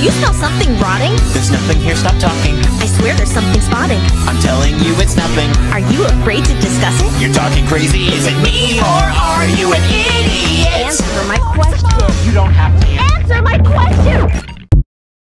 You smell something rotting? There's nothing here, stop talking. I swear there's something spotting. I'm telling you it's nothing. Are you afraid to discuss it? You're talking crazy, is it me or are you an idiot?